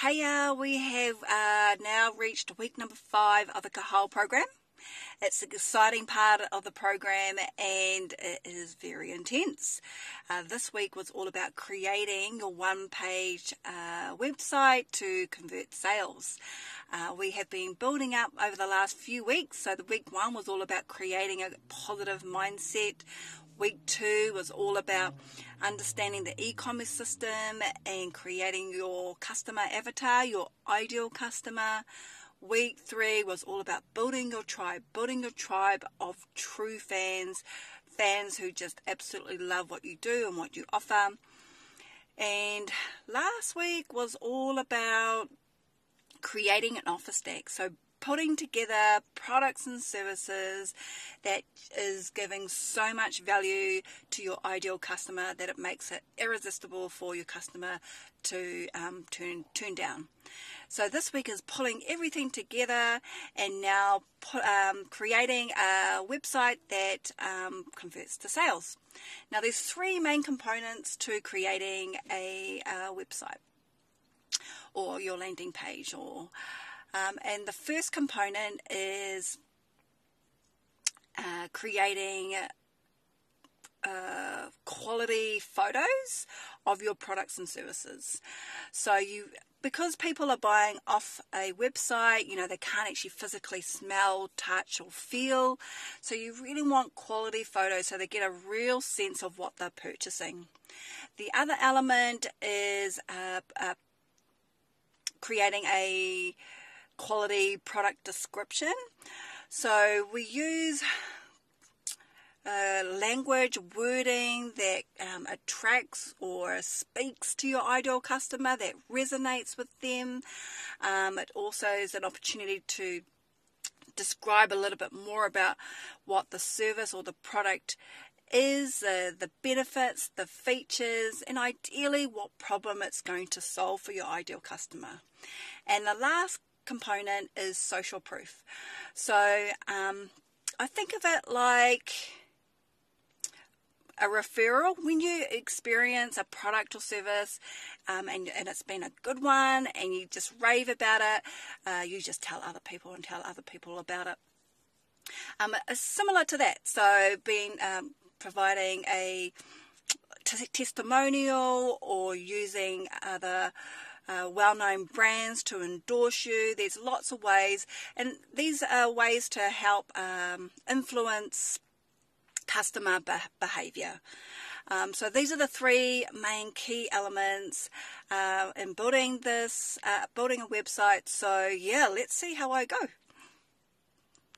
Hey, we have uh, now reached week number five of the Ka Hao program. It's an exciting part of the program and it is very intense. Uh, this week was all about creating your one page uh, website to convert sales. Uh, we have been building up over the last few weeks. So, the week one was all about creating a positive mindset. Week two was all about understanding the e commerce system and creating your customer avatar, your ideal customer. Week three was all about building your tribe, building your tribe of true fans, fans who just absolutely love what you do and what you offer. And last week was all about creating an offer stack. So putting together products and services that is giving so much value to your ideal customer that it makes it irresistible for your customer to um, turn turn down. So this week is pulling everything together and now um, creating a website that um, converts to sales. Now there's three main components to creating a, a website or your landing page or um, and the first component is uh, creating uh, quality photos of your products and services. So you because people are buying off a website, you know, they can't actually physically smell, touch, or feel. So you really want quality photos so they get a real sense of what they're purchasing. The other element is uh, uh, creating a quality product description. So we use uh, language, wording that um, attracts or speaks to your ideal customer, that resonates with them. Um, it also is an opportunity to describe a little bit more about what the service or the product is, uh, the benefits, the features, and ideally what problem it's going to solve for your ideal customer. And the last component is social proof. So um, I think of it like a referral when you experience a product or service um, and, and it's been a good one and you just rave about it, uh, you just tell other people and tell other people about it. Um, similar to that, so being um, providing a t- testimonial or using other uh, well known brands to endorse you. There's lots of ways, and these are ways to help um, influence customer be- behavior. Um, so these are the three main key elements uh, in building this, uh, building a website. So yeah, let's see how I go.